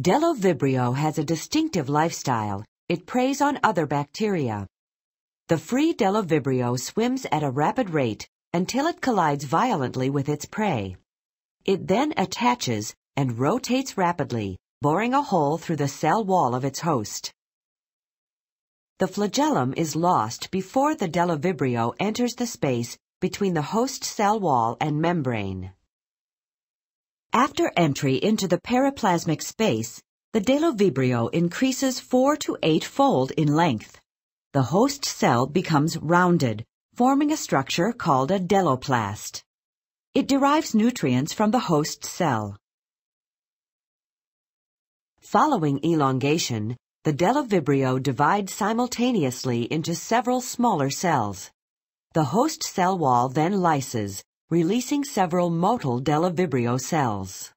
Bdellovibrio has a distinctive lifestyle. It preys on other bacteria. The free Bdellovibrio swims at a rapid rate until it collides violently with its prey. It then attaches and rotates rapidly, boring a hole through the cell wall of its host. The flagellum is lost before the Bdellovibrio enters the space between the host cell wall and membrane. After entry into the periplasmic space, the Bdellovibrio increases 4 to 8-fold in length. The host cell becomes rounded, forming a structure called a bdelloplast. It derives nutrients from the host cell. Following elongation, the Bdellovibrio divides simultaneously into several smaller cells. The host cell wall then lyses, releasing several motile Bdellovibrio cells.